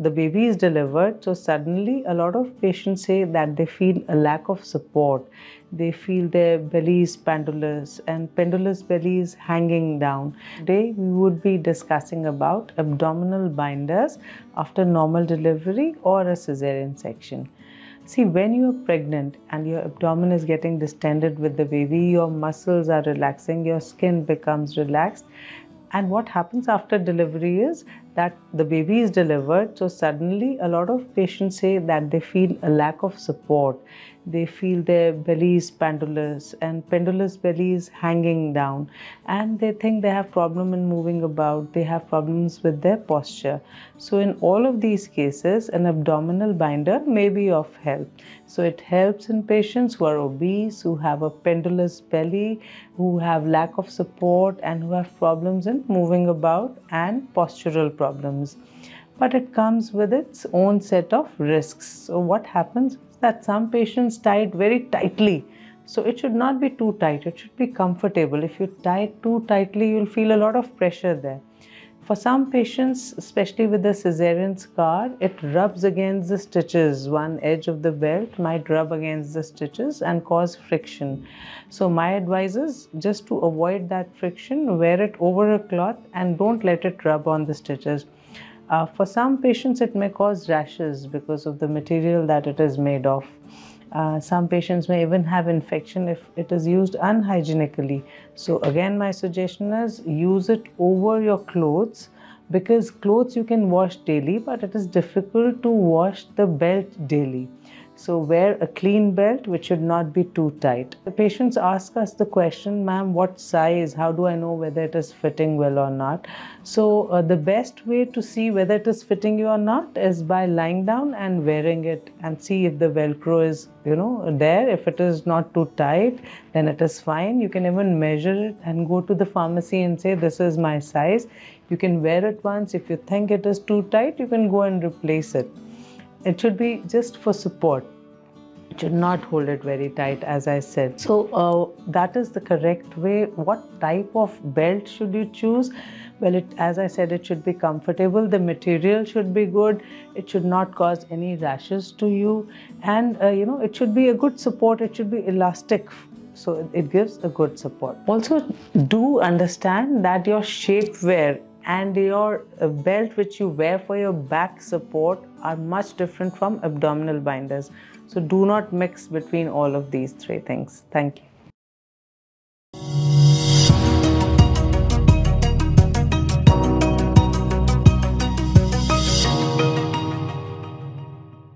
the baby is delivered, so suddenly a lot of patients say that they feel a lack of support. They feel their belly is pendulous and pendulous belly is hanging down. Today we would be discussing about abdominal binders after normal delivery or a cesarean section. See, when you are pregnant and your abdomen is getting distended with the baby, your muscles are relaxing, your skin becomes relaxed. And what happens after delivery is that the baby is delivered. So, suddenly, a lot of patients say that they feel a lack of support. They feel their belly is pendulous and pendulous belly is hanging down. And they think they have problem in moving about. They have problems with their posture. So in all of these cases an abdominal binder may be of help. So it helps in patients who are obese who have a pendulous belly who have lack of support and who have problems in moving about and postural problems but it comes with its own set of risks so what happens is that some patients tie it very tightly. So it should not be too tight, it should be comfortable. If you tie it too tightly, you'll feel a lot of pressure there. For some patients, especially with the cesarean scar, it rubs against the stitches. One edge of the belt might rub against the stitches and cause friction. So, my advice is just to avoid that friction, wear it over a cloth and don't let it rub on the stitches. Uh, for some patients, it may cause rashes because of the material that it is made of. Uh, some patients may even have infection if it is used unhygienically. So, again, my suggestion is use it over your clothes because clothes you can wash daily, but it is difficult to wash the belt daily. So wear a clean belt which should not be too tight. The patients ask us the question, ma'am, what size? How do I know whether it is fitting well or not? So uh, the best way to see whether it is fitting you or not is by lying down and wearing it and see if the Velcro is, you know, there. If it is not too tight, then it is fine. You can even measure it and go to the pharmacy and say, this is my size. You can wear it once. If you think it is too tight, you can go and replace it. It should be just for support. It should not hold it very tight, as I said. So, uh, that is the correct way. What type of belt should you choose? Well, it, as I said, it should be comfortable. The material should be good. It should not cause any rashes to you. And, uh, you know, it should be a good support. It should be elastic so it gives a good support. Also, do understand that your shapewear and your uh, belt which you wear for your back support are much different from abdominal binders. So do not mix between all of these three things. Thank you.